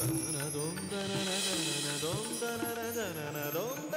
dum dum dum da dum dum dum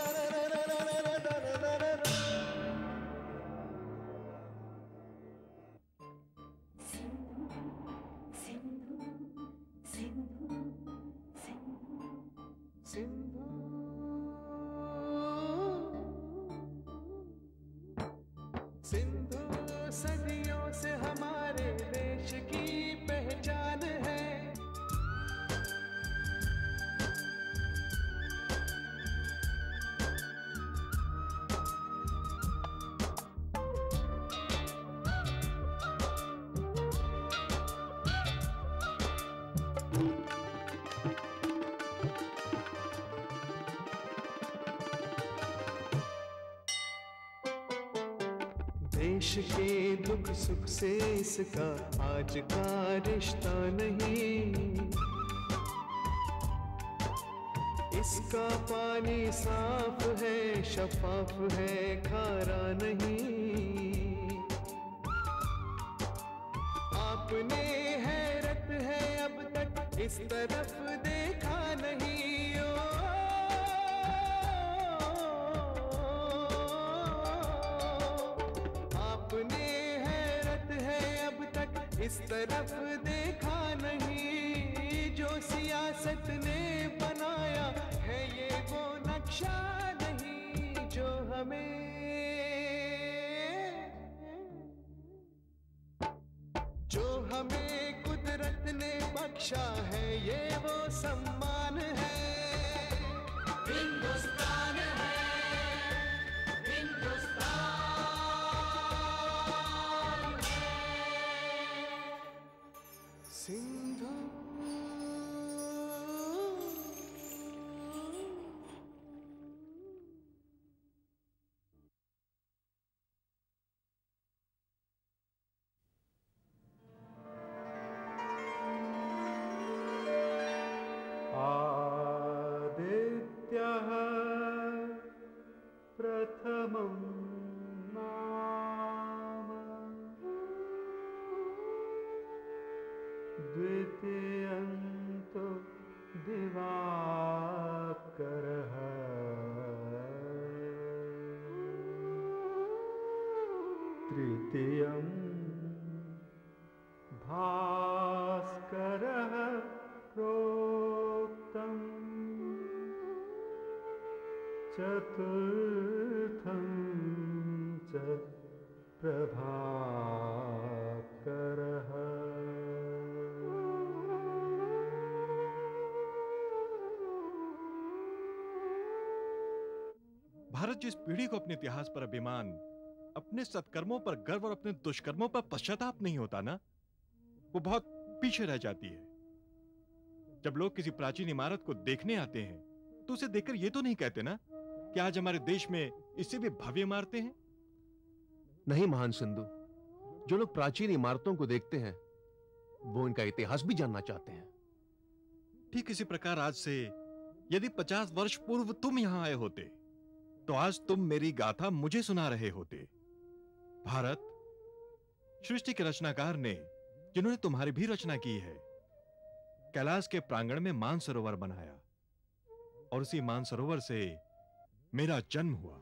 देश के दुख सुख से इसका आज का रिश्ता नहीं। इसका पानी साफ़ है, शफाफ है, खारा नहीं। आपने हैरत है अब तक इस तरफ़ हमें कुदरत ने बख्शा है ये वो सम्मान है। हिंदुस्तान Ramon. जिस पीढ़ी को अपने इतिहास पर अभिमान अपने सत्कर्मों पर गर्व और अपने दुष्कर्मों पर पश्चाताप नहीं होता ना? वो बहुत पीछे रह जाती है। जब लोग किसी प्राचीन इमारत को देखने आते हैं तो उसे देखकर ये तो नहीं कहते ना कि आज हमारे देश में इससे भी भव्य इमारतें हैं? नहीं महान सिंधु जो लोग प्राचीन इमारतों को देखते हैं वो इनका इतिहास भी जानना चाहते हैं। ठीक इसी प्रकार आज से यदि पचास वर्ष पूर्व तुम यहाँ आए होते तो आज तुम मेरी गाथा मुझे सुना रहे होते। भारत, सृष्टि के रचनाकार ने, जिन्होंने तुम्हारी भी रचना की है, कैलाश के प्रांगण में मानसरोवर बनाया। और उसी मानसरोवर से मेरा जन्म हुआ।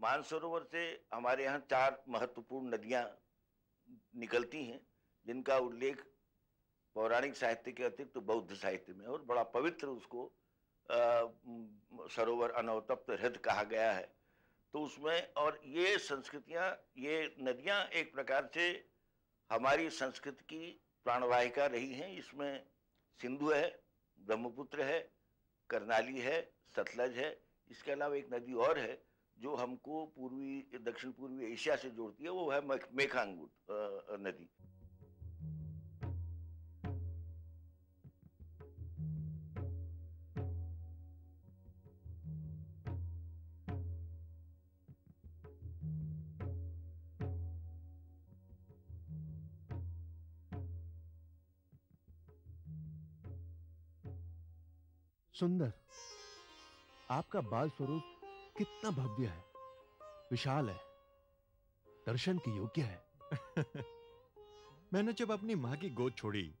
मानसरोवर से हमारे यहाँ चार महत्वपूर्ण नदियाँ निकलती हैं, जिनका उल्लेख पौराणिक साहित्य के अतिरिक्त तो बौद्ध साहित्य में और बड़ा पवित्र उसको सरोवर अनवतप्त हृद कहा गया है। तो उसमें और ये संस्कृतियाँ, ये नदियाँ एक प्रकार से हमारी संस्कृति की प्राणवाहिका रही हैं। इसमें सिंधु है, ब्रह्मपुत्र है, करनाली है, सतलज है, इसके अलावा एक नदी और है जो हमको पूर्वी, दक्षिण पूर्वी एशिया से जोड़ती है, वो है मेखांग नदी। सुंदर, आपका बाल स्वरूप कितना भव्य है। विशाल है। दर्शन की योग्य है। मैंने जब अपनी माँ की गोद छोड़ी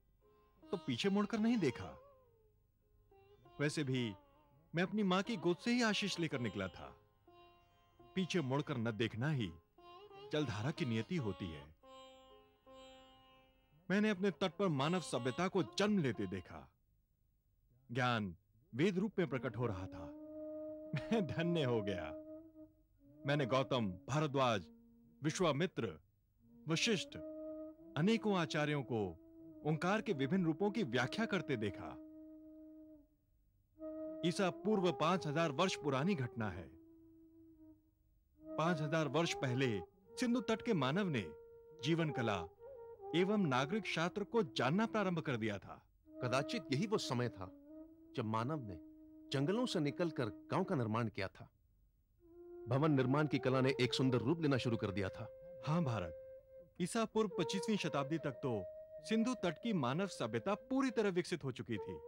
तो पीछे मुड़कर नहीं देखा। वैसे भी, मैं अपनी माँ की गोद से ही आशीष लेकर निकला था। पीछे मुड़कर न देखना ही जलधारा की नियति होती है। मैंने अपने तट पर मानव सभ्यता को जन्म लेते देखा। ज्ञान वेद रूप में प्रकट हो रहा था। मैं धन्य हो गया। मैंने गौतम, भारद्वाज, विश्वामित्र, वशिष्ठ, अनेकों आचार्यों को ओंकार के विभिन्न रूपों की व्याख्या करते देखा। ईसा पूर्व पाँच हज़ार वर्ष पुरानी घटना है। पाँच हज़ार वर्ष पहले सिंधु तट के मानव ने जीवन कला एवं नागरिक शास्त्र को जानना प्रारंभ कर दिया था। कदाचित यही वो समय था जब मानव ने जंगलों से निकलकर गाँव का निर्माण किया था। भवन निर्माण की कला ने एक सुंदर रूप लेना शुरू कर दिया था। हाँ भारत। ईसा पूर्व पच्चीसवीं शताब्दी तक तो सिंधु तट की मानव सभ्यता पूरी तरह विकसित हो चुकी थी।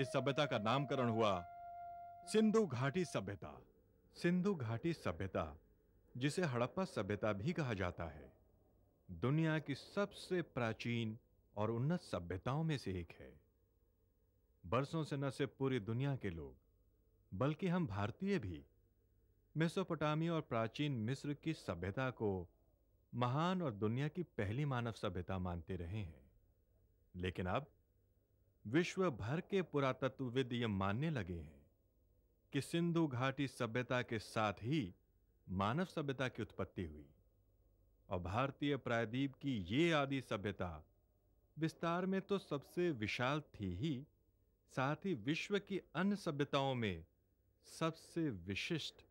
इस सभ्यता का नामकरण हुआ सिंधु घाटी सभ्यता। सिंधु घाटी सभ्यता, जिसे हड़प्पा सभ्यता भी कहा जाता है, दुनिया की सबसे प्राचीन और उन्नत सभ्यताओं में से एक है। बरसों से न सिर्फ़ पूरी दुनिया के लोग, बल्कि हम भारतीय भी। मेसोपोटामिया और प्राचीन मिस्र की सभ्यता को महान और दुनिया की पहली मानव सभ्यता मानते रहे हैं। लेकिन अब विश्व भर के पुरातत्वविद यह मानने लगे हैं कि सिंधु घाटी सभ्यता के साथ ही मानव सभ्यता की उत्पत्ति हुई और भारतीय प्रायद्वीप की ये आदि सभ्यता विस्तार में तो सबसे विशाल थी ही साथ ही विश्व की अन्य सभ्यताओं में सबसे विशिष्ट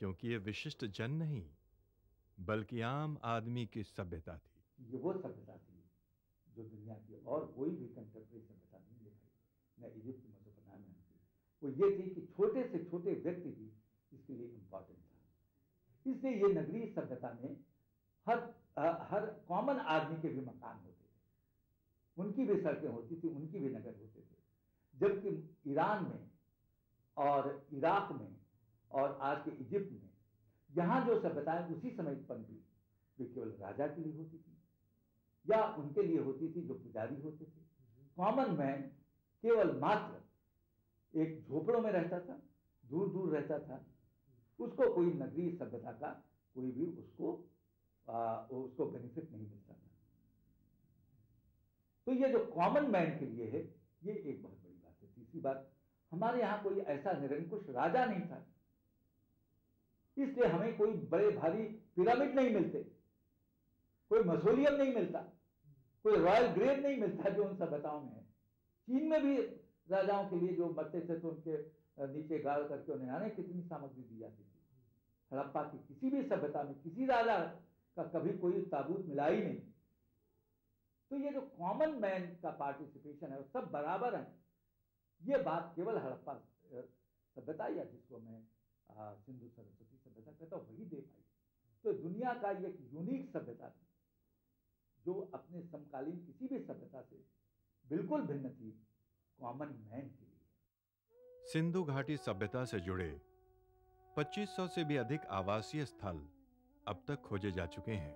क्योंकि यह विशिष्ट जन नहीं बल्कि आम आदमी की सभ्यता थी। ये वो सभ्यता थी जो दुनिया की और कोई भी कंटेम्प्रेरी सभ्यता नहीं दिखाई न इजिप्ट की मेसोपोटामिया की वो ये थी कि छोटे से छोटे व्यक्ति भी इसके लिए इम्पोर्टेंट था। इसलिए ये नगरीय सभ्यता में हर आ, हर कॉमन आदमी के भी मकान होते थे। उनकी भी सड़कें होती थी उनकी भी नगर होते थे। जबकि ईरान में और इराक में और आज के इजिप्ट में यहाँ जो सभ्यताएँ उसी समय उत्पन्न हुई वे केवल राजा के लिए होती थी या उनके लिए होती थी जो पुजारी होते थे। कॉमन मैन केवल मात्र एक झोपड़ों में रहता था दूर दूर रहता था। उसको कोई नगरीय सभ्यता का कोई भी उसको आ, उसको बेनिफिट नहीं मिलता था। तो ये जो कॉमन मैन के लिए है ये एक बहुत बड़ी बात। हमारे यहाँ कोई ऐसा निरंकुश राजा नहीं था। इसलिए हमें कोई बड़े भारी पिरामिड नहीं मिलते। कोई मसोलियम नहीं मिलता। कोई रॉयल ग्रेव नहीं मिलता जो उन सभ्यताओं में है। चीन में भी राजाओं के लिए जो मरते थे तो उनके नीचे गाल करके उन्हें आने कितनी सामग्री दी जाती थी। हड़प्पा की किसी भी सभ्यता में किसी राजा का कभी कोई ताबूत मिला ही नहीं। तो ये जो कॉमन मैन का पार्टिसिपेशन है, वो सब बराबर है। ये बात केवल हड़प्पा सभ्यता या जिसको मैं सिंधु सरस्वती सभ्यता कहता हूँ, वही दे पाई। तो दुनिया का ये एक यूनिक सभ्यता थी, जो अपने समकालीन किसी भी सभ्यता से बिल्कुल भिन्न थी कॉमन मैन के लिए। सिंधु घाटी सभ्यता से जुड़े 2500 से भी अधिक आवासीय स्थल अब तक खोजे जा चुके हैं।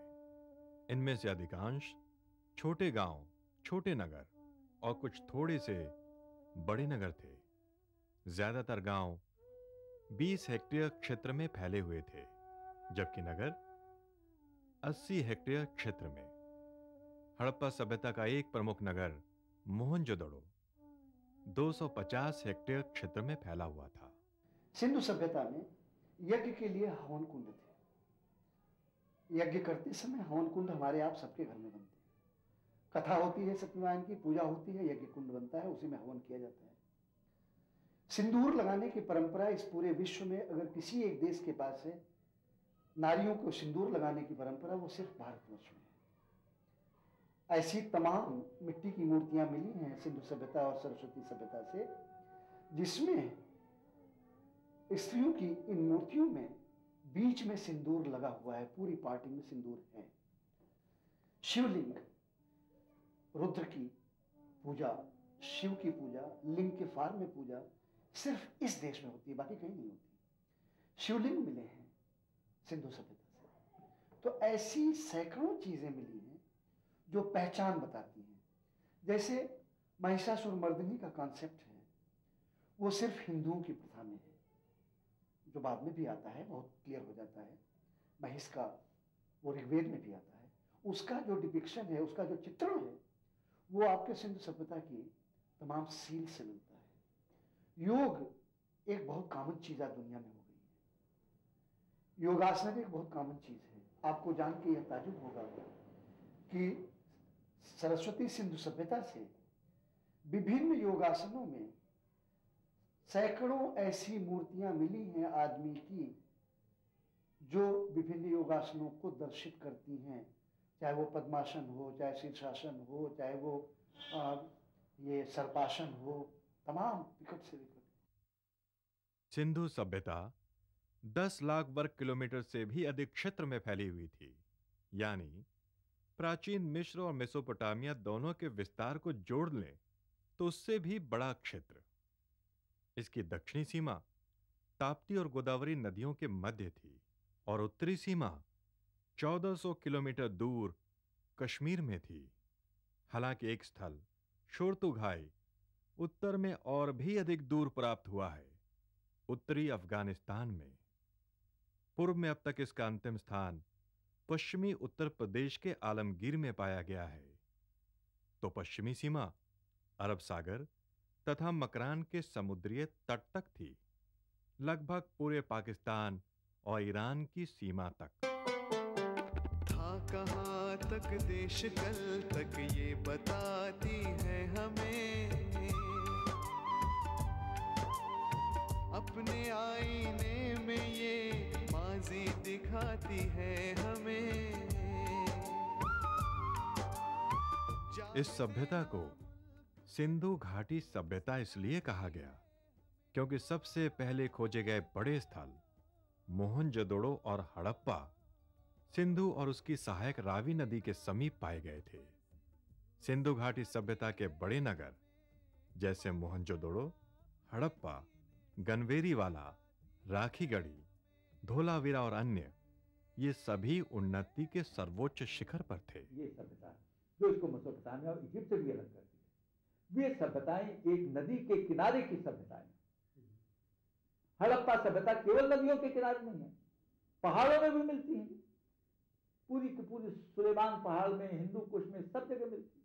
इनमें से अधिकांश छोटे गाँव, छोटे नगर और कुछ थोड़े से बड़े नगर थे। ज़्यादातर गाँव 20 हेक्टेयर क्षेत्र में फैले हुए थे, जबकि नगर 80 हेक्टेयर क्षेत्र में। हड़प्पा सभ्यता का एक प्रमुख नगर मोहनजोदड़ो 250 हेक्टेयर क्षेत्र में फैला हुआ था। सिंधु सभ्यता में यज्ञ के लिए हवन कुंड थे। यज्ञ करते समय हवन कुंड हमारे आप सबके घर में बनते कथा होती है सत्यनारायण की, पूजा होती है, यज्ञ कुंड बनता है, उसी में हवन किया जाता है। सिंदूर लगाने की परंपरा इस पूरे विश्व में अगर किसी एक देश के पास है, नारियों को सिंदूर लगाने की परंपरा वो सिर्फ़ भारतवर्ष में है। ऐसी तमाम मिट्टी की मूर्तियाँ मिली हैं सिंधु सभ्यता और सरस्वती सभ्यता से, जिसमें स्त्रियों की इन मूर्तियों में बीच में सिंदूर लगा हुआ है, पूरी पार्टी में सिंदूर है। शिवलिंग रुद्र की पूजा, शिव की पूजा, लिंग के फार में पूजा सिर्फ़ इस देश में होती है, बाकी कहीं नहीं होती। शिवलिंग मिले हैं सिंधु सभ्यता से। तो ऐसी सैकड़ों चीज़ें मिली हैं जो पहचान बताती हैं। जैसे महिषासुर मर्दनी का कॉन्सेप्ट है, वो सिर्फ़ हिंदुओं की प्रथा में है। जो बाद में भी आता है, बहुत क्लियर हो जाता है। महिष का वो ऋग्वेद में भी आता है। उसका जो डिपिक्शन है, उसका जो चित्रण है वो आपके सिंधु सभ्यता की तमाम सील से मिलता है। योग एक बहुत कॉमन चीज़ आज दुनिया में हो गई है। योगासन एक बहुत कॉमन चीज़ है। आपको जान के यह ताजुब होगा कि सरस्वती सिंधु सभ्यता से विभिन्न योगासनों में सैकड़ों ऐसी मूर्तियाँ मिली हैं आदमी की, जो विभिन्न योगासनों को दर्शित करती हैं। चाहे वो पद्मासन हो चाहे शीर्षासन हो चाहे वो आ, ये सर्पासन हो तमाम विकट से विकट। सिंधु सभ्यता 10 लाख वर्ग किलोमीटर से भी अधिक क्षेत्र में फैली हुई थी। यानी प्राचीन मिश्र और मेसोपोटामिया दोनों के विस्तार को जोड़ लें तो उससे भी बड़ा क्षेत्र। इसकी दक्षिणी सीमा ताप्ती और गोदावरी नदियों के मध्य थी और उत्तरी सीमा 1400 किलोमीटर दूर कश्मीर में थी। हालाँकि एक स्थल, शोरतुघाई, उत्तर में और भी अधिक दूर प्राप्त हुआ है, उत्तरी अफ़गानिस्तान में। पूर्व में अब तक इसका अंतिम स्थान पश्चिमी उत्तर प्रदेश के आलमगीर में पाया गया है। तो पश्चिमी सीमा, अरब सागर तथा मकरान के समुद्रीय तट तक थी, लगभग पूरे पाकिस्तान और ईरान की सीमा तक। कहाँ तक देश कल तक ये बताती है हमें? अपने आईने में ये माजी दिखाती है हमें। इस सभ्यता को सिंधु घाटी सभ्यता इसलिए कहा गया क्योंकि सबसे पहले खोजे गए बड़े स्थल मोहनजोदड़ो और हड़प्पा सिंधु और उसकी सहायक रावी नदी के समीप पाए गए थे। सिंधु घाटी सभ्यता के बड़े नगर, जैसे मोहनजोदड़ो, हड़प्पा, गनवेरीवाला, राखीगढ़ी, धोलावीरा और अन्य, ये सभी उन्नति के सर्वोच्च शिखर पर थे। ये सभ्यता जो इसको मेसोपोटामिया और इजिप्ट से भी अलग करती है। वे सभ्यताएँ एक नदी के किनारे की सभ्यताएँ हड़प्पा सभ्यता केवल नदियों के किनारे नहीं है, पहाड़ों में भी मिलती है। पूरी की पूरी सुलेमान पहाड़ में, हिंदू कुश में सब जगह मिलती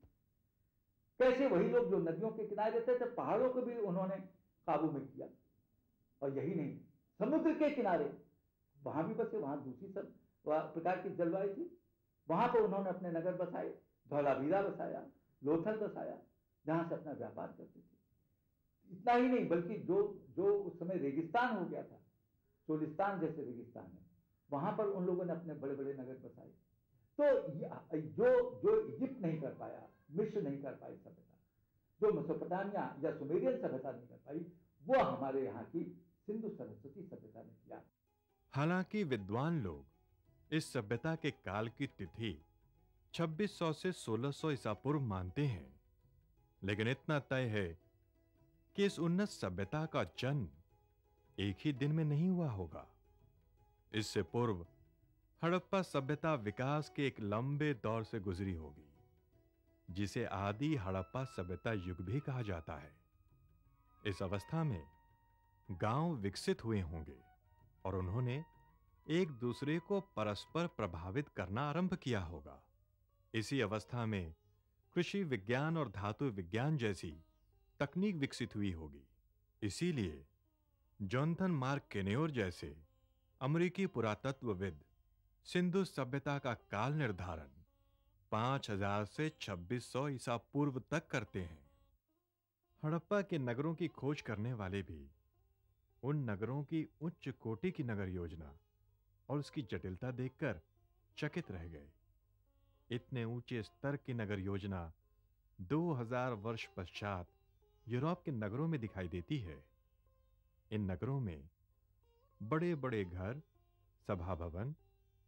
कैसे वही लोग जो नदियों के किनारे रहते थे, पहाड़ों को भी उन्होंने काबू में किया। और यही नहीं, समुद्र के किनारे, वहाँ भी बसे, वहाँ दूसरी सब प्रकार की जलवायु थी। वहाँ पर उन्होंने अपने नगर बसाए, धौलावीरा बसाया, लोथल बसाया, जहाँ से अपना व्यापार करते थे। इतना ही नहीं, बल्कि जो जो उस समय रेगिस्तान हो गया था, चोलिस्तान जैसे रेगिस्तान है वहाँ पर उन लोगों ने अपने बड़े बड़े नगर बसाए। तो जो जो इजिप्ट नहीं कर पाया मिश्र नहीं कर पाई सभ्यता, जो मेसोपोटामिया या सुमेरियन सभ्यता नहीं कर पाई, वो हमारे यहाँ की सिंधु सरस्वती सभ्यता ने किया। हालाँकि विद्वान लोग इस सभ्यता के काल की तिथि 2600 से 1600 ईसा पूर्व मानते हैं, लेकिन इतना तय है कि इस उन्नत सभ्यता का जन्म एक ही दिन में नहीं हुआ होगा। इससे पूर्व हड़प्पा सभ्यता विकास के एक लंबे दौर से गुजरी होगी, जिसे आदि हड़प्पा सभ्यता युग भी कहा जाता है। इस अवस्था में गाँव विकसित हुए होंगे और उन्होंने एक दूसरे को परस्पर प्रभावित करना आरंभ किया होगा। इसी अवस्था में कृषि विज्ञान और धातु विज्ञान जैसी तकनीक विकसित हुई होगी। इसीलिए जॉनथन मार्क केनेयोर जैसे अमेरिकी पुरातत्वविद सिंधु सभ्यता का काल निर्धारण 5000 से 2600 ईसा पूर्व तक करते हैं। हड़प्पा के नगरों की खोज करने वाले भी उन नगरों की उच्च कोटि की नगर योजना और उसकी जटिलता देखकर चकित रह गए। इतने ऊँचे स्तर की नगर योजना 2000 वर्ष पश्चात यूरोप के नगरों में दिखाई देती है। इन नगरों में बड़े बड़े घर, सभा भवन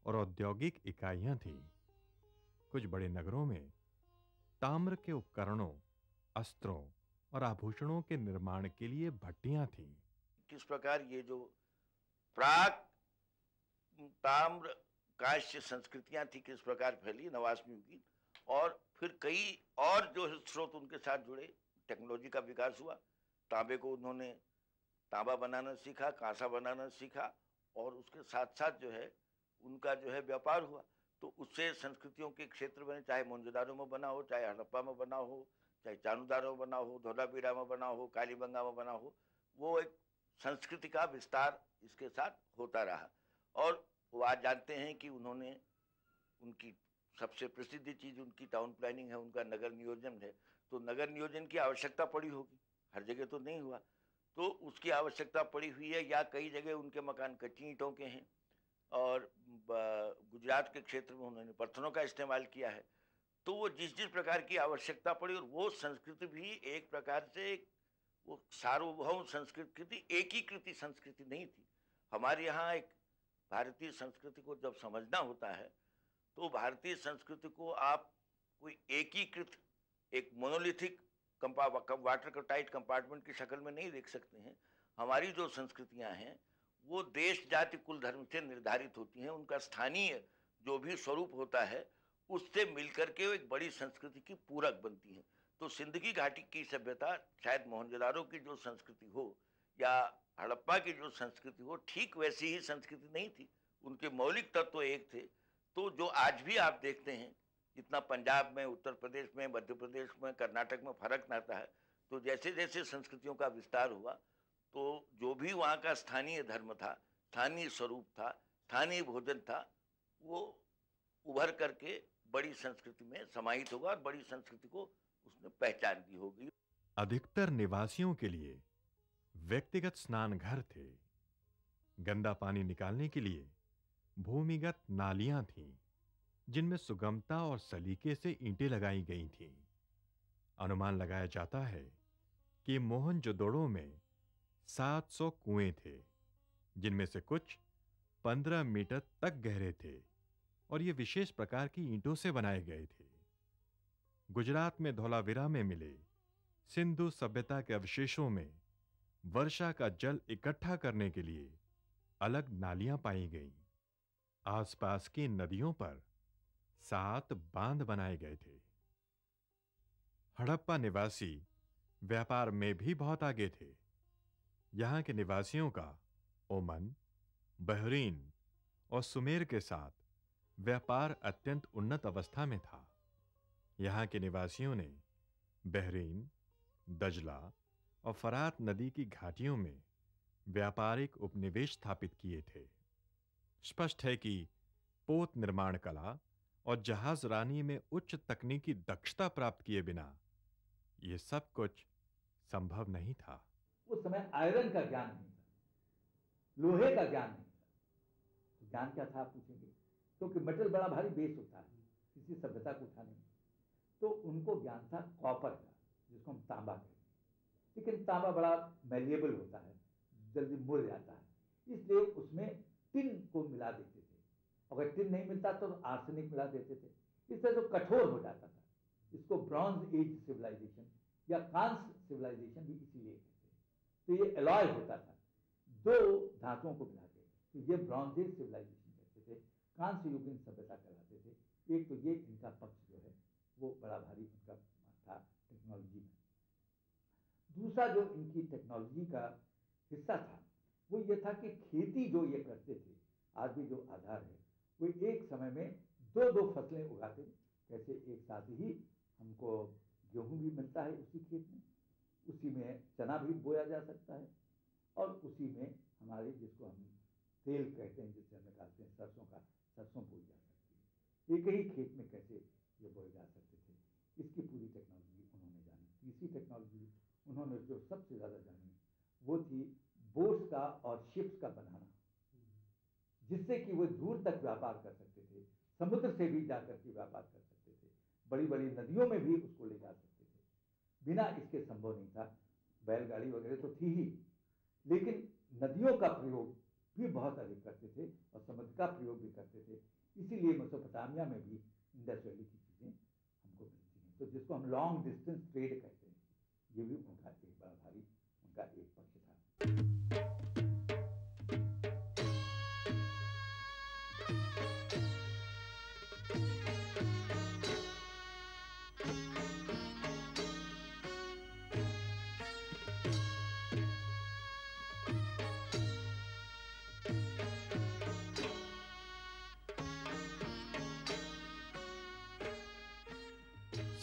और औद्योगिक इकाइयाँ थीं। कुछ बड़े नगरों में ताम्र के उपकरणों, अस्त्रों और आभूषणों के निर्माण के लिए भट्टियाँ थीं। किस प्रकार ये जो प्राक ताम्र, काश्य संस्कृतियाँ थी, किस प्रकार फैली नवासवीं की? और फिर कई और जो स्रोत उनके साथ जुड़े, टेक्नोलॉजी का विकास हुआ, तांबे को उन्होंने तांबा बनाना सीखा, कांसा बनाना सीखा और उसके साथ साथ जो है, उनका जो है व्यापार हुआ। तो उससे संस्कृतियों के क्षेत्र में चाहे मोन्जोदारो में बना हो, चाहे हड़प्पा में बना हो, चाहे चानुदारो में बना हो धोलापीरा में बना हो, कालीबंगा में बना हो, वो एक संस्कृति का विस्तार इसके साथ होता रहा। और वो आज जानते हैं कि उन्होंने उनकी सबसे प्रसिद्ध चीज़, उनकी टाउन प्लानिंग है, उनका नगर नियोजन है। तो नगर नियोजन की आवश्यकता पड़ी होगी। हर जगह तो नहीं हुआ। तो उसकी आवश्यकता पड़ी हुई है, या कई जगह उनके मकान कच्ची ईंटों के हैं। और गुजरात के क्षेत्र में उन्होंने पत्थरों का इस्तेमाल किया है। तो वो जिस जिस प्रकार की आवश्यकता पड़ी, और वो संस्कृति भी एक प्रकार से वो सार्वभौम संस्कृति एकीकृति संस्कृति नहीं थी। हमारे यहाँ एक भारतीय संस्कृति को जब समझना होता है तो भारतीय संस्कृति को आप कोई एकीकृत एक मोनोलिथिक वाटर टाइट कंपार्टमेंट की शक्ल में नहीं देख सकते हैं। हमारी जो संस्कृतियाँ हैं, वो देश जाति कुल धर्म से निर्धारित होती हैं। उनका स्थानीय जो भी स्वरूप होता है, उससे मिलकर के एक बड़ी संस्कृति की पूरक बनती है। तो सिंदगी घाटी की सभ्यता, शायद मोहनजोदारो की जो संस्कृति हो, या हड़प्पा की जो संस्कृति हो, ठीक वैसी ही संस्कृति नहीं थी। उनके मौलिक तत्व तो एक थे। तो जो आज भी आप देखते हैं जितना पंजाब में, उत्तर प्रदेश में, मध्य प्रदेश में, कर्नाटक में फ़र्क आता है। तो जैसे जैसे संस्कृतियों का विस्तार हुआ तो जो भी वहाँ का स्थानीय धर्म था, स्थानीय स्वरूप था, स्थानीय भोजन था, वो उभर करके बड़ी संस्कृति में समाहित होगा और बड़ी संस्कृति को उसने पहचान दी होगी। अधिकतर निवासियों के लिए व्यक्तिगत स्नान घर थे। गंदा पानी निकालने के लिए भूमिगत नालियाँ थीं। जिनमें सुगमता और सलीके से ईंटें लगाई गई थीं। अनुमान लगाया जाता है कि मोहनजोदड़ो में 700 कुएँ थे, जिनमें से कुछ 15 मीटर तक गहरे थे और ये विशेष प्रकार की ईंटों से बनाए गए थे। गुजरात में धौलावीरा में मिले सिंधु सभ्यता के अवशेषों में वर्षा का जल इकट्ठा करने के लिए अलग नालियाँ पाई गईं। आसपास की नदियों पर सात बाँध बनाए गए थे। हड़प्पा निवासी व्यापार में भी बहुत आगे थे। यहाँ के निवासियों का ओमन, बहरीन और सुमेर के साथ व्यापार अत्यंत उन्नत अवस्था में था। यहाँ के निवासियों ने बहरीन, दजला और फरात नदी की घाटियों में व्यापारिक उपनिवेश स्थापित किए थे। स्पष्ट है कि पोत निर्माण कला और जहाज़ रानी में उच्च तकनीकी दक्षता प्राप्त किए बिना यह सब कुछ संभव नहीं था। उस समय आयरन का ज्ञान नहीं था, लोहे का ज्ञान नहीं था। तो ज्ञान क्या था, आप पूछेंगे? क्योंकि तो मेटल बड़ा भारी बेस होता है, किसी सभ्यता को उठाने में। तो उनको ज्ञान था कॉपर का, जिसको हम तांबा कहते लेकिन तांबा बड़ा मेलिएबल होता है, जल्दी मुड़ जाता है। इसलिए उसमें टिन को मिला देते अगर टिन नहीं मिलता तो आर्सेनिक मिला देते थे। इससे तो कठोर हो जाता था। इसको ब्रॉन्ज एज सिविलाइजेशन या कांस सिविलाइजेशन भी इसीलिए कहते तो ये एलॉय होता था। दो धातुओं को मिलाते तो ये ब्रॉन्ज एज सिविलाइजेशन कहते थे। कांस युगीन सभ्यता कहलाते थे। एक तो ये इनका पक्ष जो है, वो बड़ा भारी उनका था टेक्नोलॉजी में। दूसरा जो इनकी टेक्नोलॉजी का हिस्सा था, वो ये था कि खेती जो ये करते थे, आज भी जो आधार है वो एक समय में दो दो फ़सलें उगाते कैसे एक साथ ही हमको गेहूँ भी मिलता है उसी खेत में, उसी में चना भी बोया जा सकता है और उसी में हमारे जिसको हम तेल कहते हैं जिससे हम निकालते हैं, सरसों का, सरसों बोई जा सकती है। एक ही खेत में कैसे ये बोए जा सकते थे, इसकी पूरी टेक्नोलॉजी उन्होंने जानी। तीसरी टेक्नोलॉजी उन्होंने जो सबसे ज़्यादा जानी, वो थी बोट्स का और शिप्स का बनाना। जिससे कि वो दूर तक व्यापार कर सकते थे, समुद्र से भी जाकर के व्यापार कर सकते थे बड़ी बड़ी नदियों में भी उसको ले जा सकते थे। बिना इसके संभव नहीं था। बैलगाड़ी वगैरह तो थी ही, लेकिन नदियों का प्रयोग भी बहुत अधिक करते थे और समुद्र का प्रयोग भी करते थे। इसीलिए मेसोपोटामिया में भी इंडस वैली की चीज़ें हमको मिलती हैं। तो जिसको हम लॉन्ग डिस्टेंस ट्रेड कहते हैं, ये भी उनका एक बड़ा भारी, उनका एक पक्ष था।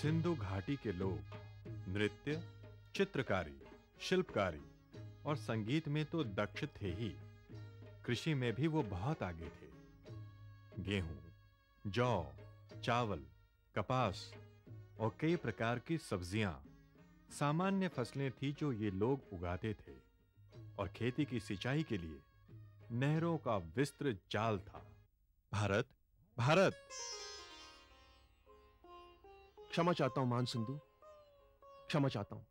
सिंधु घाटी के लोग, नृत्य, चित्रकारी, शिल्पकारी और संगीत में तो दक्ष थे ही। कृषि में भी वो बहुत आगे थे। गेहूँ, जौ, चावल, कपास और कई प्रकार की सब्ज़ियाँ सामान्य फ़सलें थी जो ये लोग उगाते थे और खेती की सिंचाई के लिए नहरों का विस्तृत जाल था। भारत भारत! क्षमा चाहता हूँ, मान सिंधु। क्षमा चाहता हूँ।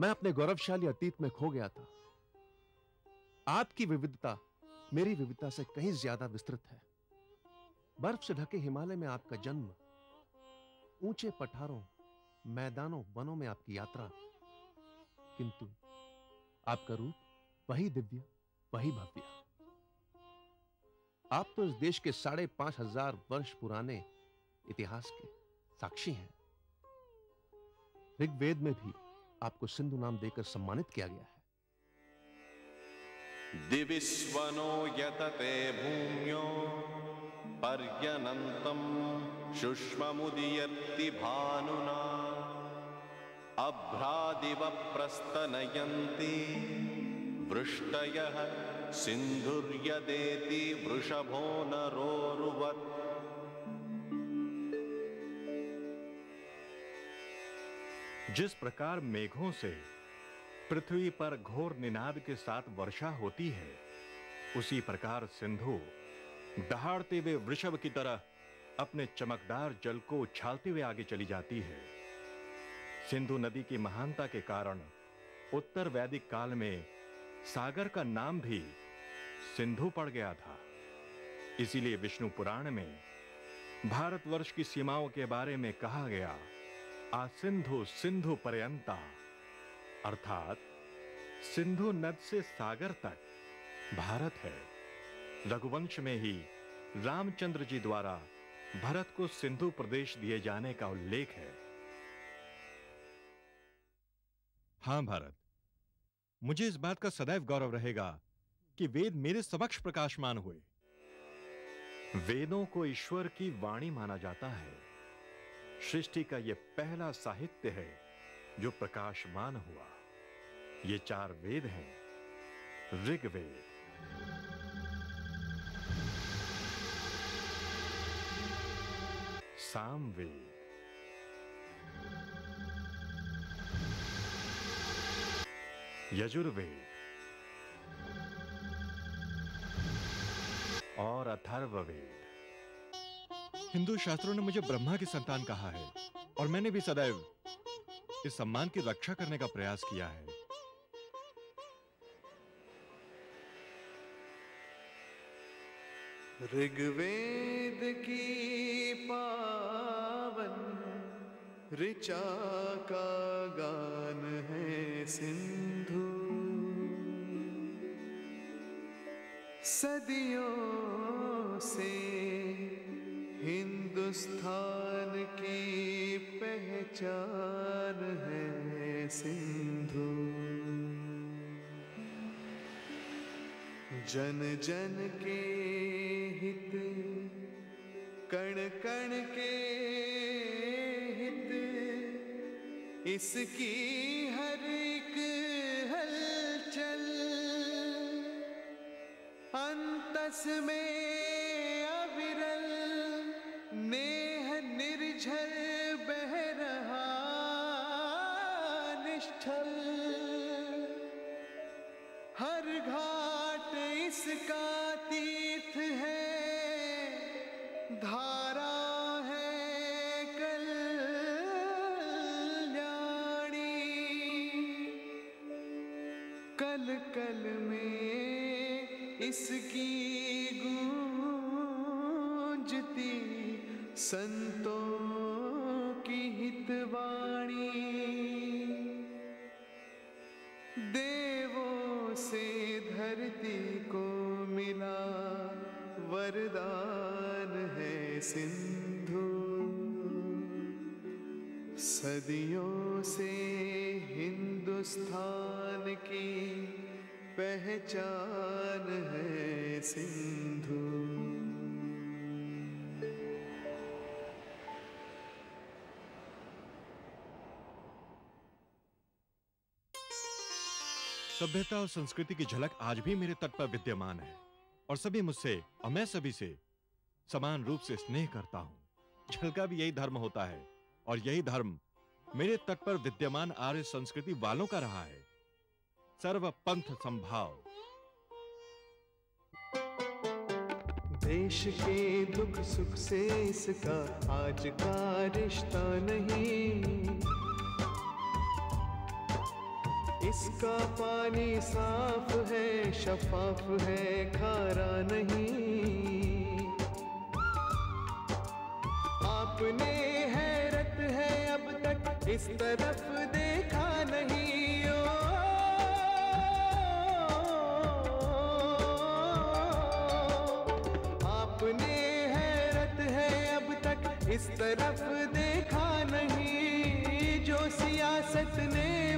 मैं अपने गौरवशाली अतीत में खो गया था। आपकी विविधता, मेरी विविधता से कहीं ज़्यादा विस्तृत है। बर्फ़ से ढके हिमालय में आपका जन्म, ऊँचे पठारों, मैदानों, वनों में आपकी यात्रा। किंतु आपका रूप वही दिव्य, वही भव्य। आप तो इस देश के साढ़े पाँच हज़ार वर्ष पुराने इतिहास के साक्षी हैं। ऋग्वेद में भी आपको सिंधु नाम देकर सम्मानित किया गया है। दिविस्वनो यतते भूम्यो, पर्यनन्तं शुष्ममुदीयत्ति भानुना अभ्रादिव प्रस्तनयन्ति वृष्टयः सिन्धुर्यदेति वृषभो नरोरुवत्। जिस प्रकार मेघों से पृथ्वी पर घोर निनाद के साथ वर्षा होती है, उसी प्रकार सिंधु दहाड़ते हुए वृषभ की तरह अपने चमकदार जल को उछालते हुए आगे चली जाती है। सिंधु नदी की महानता के कारण उत्तर वैदिक काल में सागर का नाम भी सिंधु पड़ गया था। इसीलिए विष्णु पुराण में भारतवर्ष की सीमाओं के बारे में कहा गया आसिंधु सिंधु पर्यंता, अर्थात सिंधु नद से सागर तक भारत है। रघुवंश में ही रामचंद्र जी द्वारा भरत को सिंधु प्रदेश दिए जाने का उल्लेख है। हाँ भारत, मुझे इस बात का सदैव गौरव रहेगा कि वेद मेरे समक्ष प्रकाशमान हुए। वेदों को ईश्वर की वाणी माना जाता है। सृष्टि का यह पहला साहित्य है जो प्रकाशमान हुआ। ये चार वेद हैं। ऋग्वेद। सामवेद। यजुर्वेद। और अथर्ववेद। हिंदू शास्त्रों ने मुझे ब्रह्मा की संतान कहा है, और मैंने भी सदैव इस सम्मान की रक्षा करने का प्रयास किया है। ऋग्वेद की पावन ऋचा का गान है सिंधु। सदियों से हिंदुस्तान की पहचान है सिंधु। जन जन के हित, कण कण के हित, इसकी हर एक हलचल, अंतस में इसकी गूंजती संतों की हितवाणी। देवों से धरती को मिला वरदान है सिंधु। सदियों से हिंदुस्तान की पहचान है सिंधु। सभ्यता और संस्कृति की झलक आज भी मेरे तट पर विद्यमान है और सभी मुझसे और मैं सभी से समान रूप से स्नेह करता हूँ। झलका भी यही धर्म होता है और यही धर्म मेरे तट पर विद्यमान आर्य संस्कृति वालों का रहा है। सर्व पंथ संभाव देश के दुख सुख से इसका आज का रिश्ता नहीं। इसका पानी साफ़ है, शफाफ है, खारा नहीं। आपने हैरत है अब तक, इस तरफ़ देखा नहीं। इस तरफ़ देखा नहीं जो सियासत ने